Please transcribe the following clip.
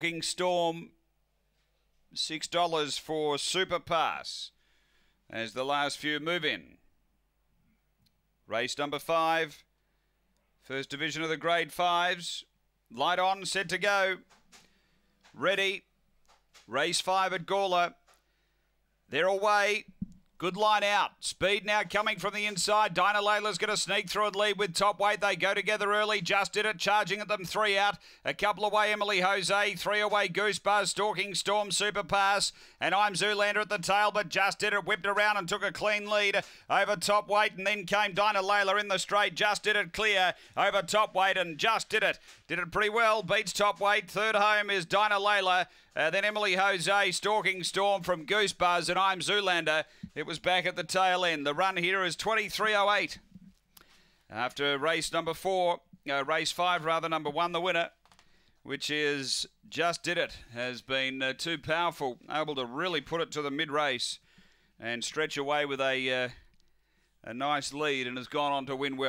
King Storm, $6 for Super Pass as the last few move in. Race number five, first division of the grade fives. Light on, set to go. Ready. Race five at Gawler. They're away. Good line out. Speed now coming from the inside. Dinah Layla's going to sneak through and lead with top weight. They go together early. Just did it. Charging at them. Three out. A couple away. Emily Jose. Three away. Goose. Stalking Storm. Super Pass. And I'm Zoolander at the tail, but just did it. Whipped around and took a clean lead over top weight. And then came Dinah Layla in the straight. Just did it clear over top weight and just did it. Did it pretty well. Beats top weight. Third home is Dinah Layla. Uh, then Emily Jose, Stalking Storm from Goose and I'm Zoolander. It was back at the tail end. The run here is 23.08. After race number four, uh, race five, rather, number one, the winner, which is Just Did It, has been uh, too powerful, able to really put it to the mid race and stretch away with a, uh, a nice lead and has gone on to win well.